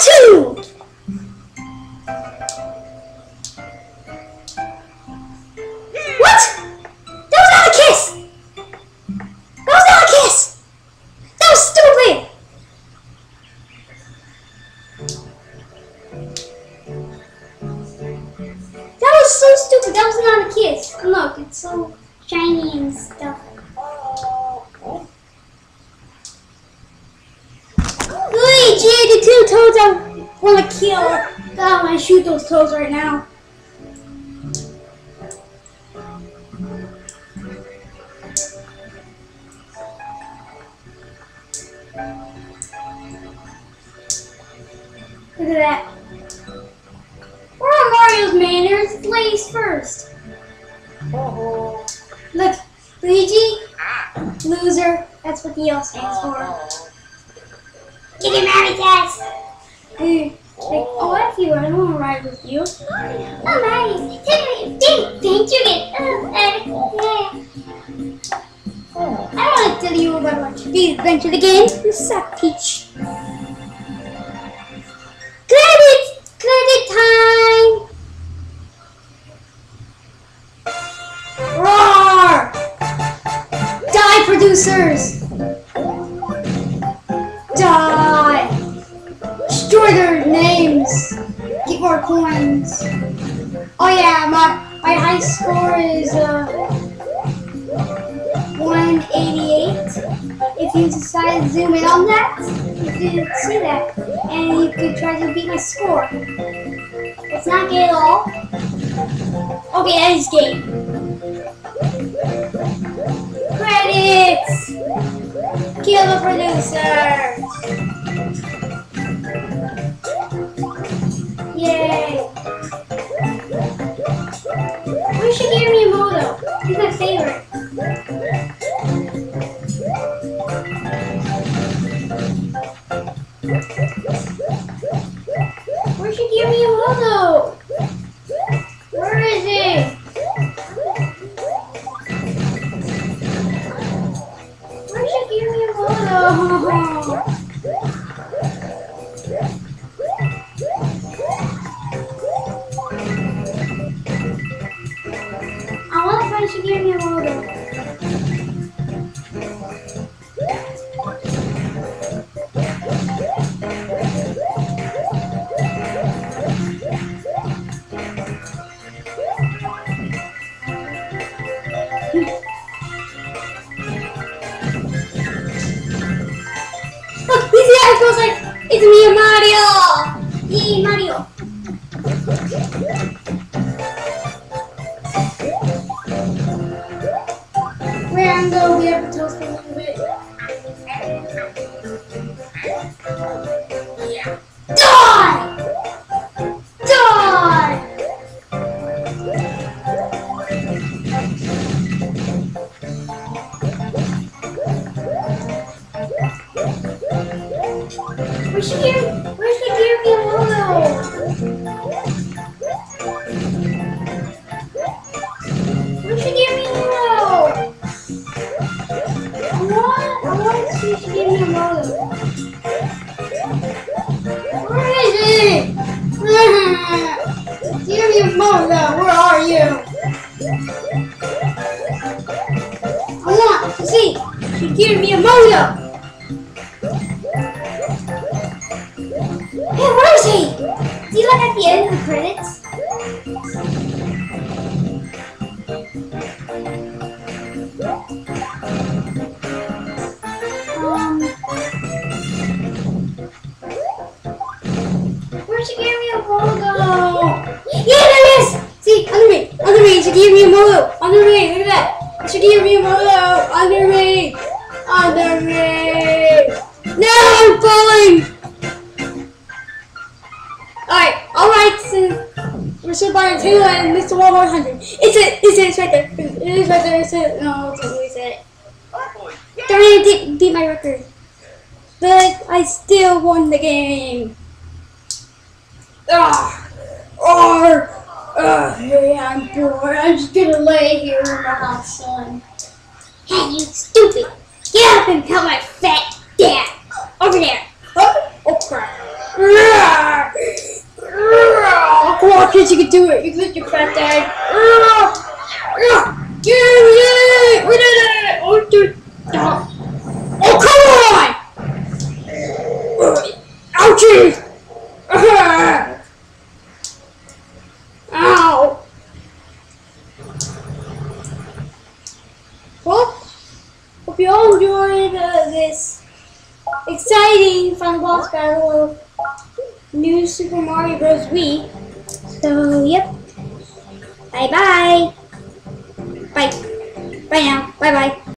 two! What? That was not a kiss! That was not a kiss! That was stupid! That was so stupid. That was not a kiss. Look, it's so shiny and stuff. Luigi, the two toads I want to kill. God, I want to shoot those toads right now. Look at that. Where are Mario's manners? Blaze first. Look, Luigi, loser. That's what the L stands for. Get him out of. Like, oh, I feel I don't want to ride with you. Oh, Mario, thank, thank you. Get, uh, uh, yeah. I don't want to tell you about the adventure again. You suck, Peach. Credit! Credit time! Roar! Die, producers! Die! Get more coins! Oh yeah, my, my high score is uh, 188. If you decide to zoom in on that, you can see that. And you could try to beat my score. It's not good at all. Okay, that is game. Credits! Kill the producer! He's my favorite. Where should give me a logo? Where's Shigeru Miyamoto? Where is he? Where's Shigeru Miyamoto? Yay, Mario. Where I'm going, we have to Where is he? Shigeru Miyamoto, where are you? I want to see Shigeru Miyamoto. Hey, where is he? Is he like at the end of the credits? Me, she gave me a moto. Under me, look at that. She gave me a moto. Under me, under me. No, I'm falling. Alright, alright, so we're still by Taylor and Mr. 100. It's it, it's it, it's right there. It is right there, it's it. No, it's always it. Darn it, beat my record. But I still won the game. Ah, or, hungry, I'm bored, I'm just gonna lay here in the hot sun. Hey, you stupid! Get up and tell my fat dad! Over there! Oh, oh crap. Come on, kids, you can do it! You can lift your fat dad! Hope you all enjoyed uh, this exciting fun boss battle of New Super Mario Bros. Wii. So, yep. Bye bye. Bye. Bye now. Bye bye.